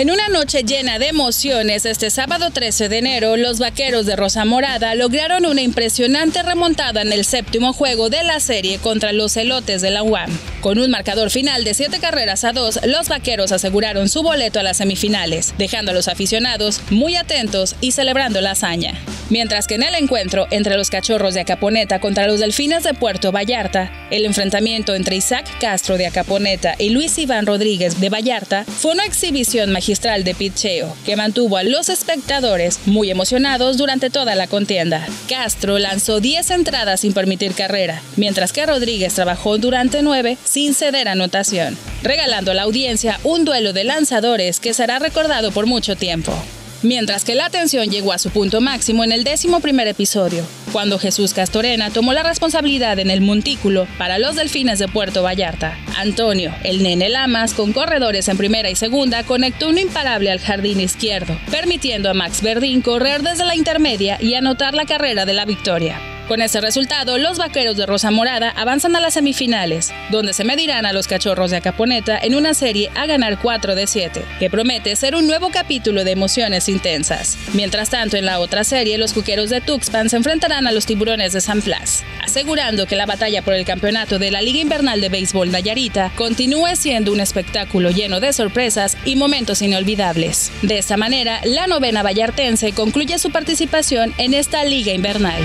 En una noche llena de emociones, este sábado 13 de enero, los vaqueros de Rosa Morada lograron una impresionante remontada en el séptimo juego de la serie contra los elotes de la UAM. Con un marcador final de siete carreras a dos, los vaqueros aseguraron su boleto a las semifinales, dejando a los aficionados muy atentos y celebrando la hazaña. Mientras que en el encuentro entre los cachorros de Acaponeta contra los delfines de Puerto Vallarta, el enfrentamiento entre Isaac Castro de Acaponeta y Luis Iván Rodríguez de Vallarta fue una exhibición magistral de pitcheo que mantuvo a los espectadores muy emocionados durante toda la contienda. Castro lanzó 10 entradas sin permitir carrera, mientras que Rodríguez trabajó durante 9 sin ceder anotación, regalando a la audiencia un duelo de lanzadores que será recordado por mucho tiempo mientras que la tensión llegó a su punto máximo en el décimo primer episodio, cuando Jesús Castorena tomó la responsabilidad en el montículo para los delfines de Puerto Vallarta. Antonio, el nene Lamas, con corredores en primera y segunda, conectó un imparable al jardín izquierdo, permitiendo a Max Verdín correr desde la intermedia y anotar la carrera de la victoria. Con ese resultado, los vaqueros de Rosa Morada avanzan a las semifinales, donde se medirán a los cachorros de Acaponeta en una serie a ganar 4 de 7, que promete ser un nuevo capítulo de emociones intensas. Mientras tanto, en la otra serie, los cuqueros de Tuxpan se enfrentarán a los tiburones de San Blas, asegurando que la batalla por el campeonato de la Liga Invernal de Béisbol Nayarita continúe siendo un espectáculo lleno de sorpresas y momentos inolvidables. De esta manera, la novena vallartense concluye su participación en esta Liga Invernal.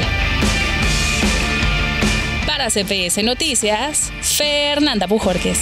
Para CPS Noticias, Fernanda Bujorques.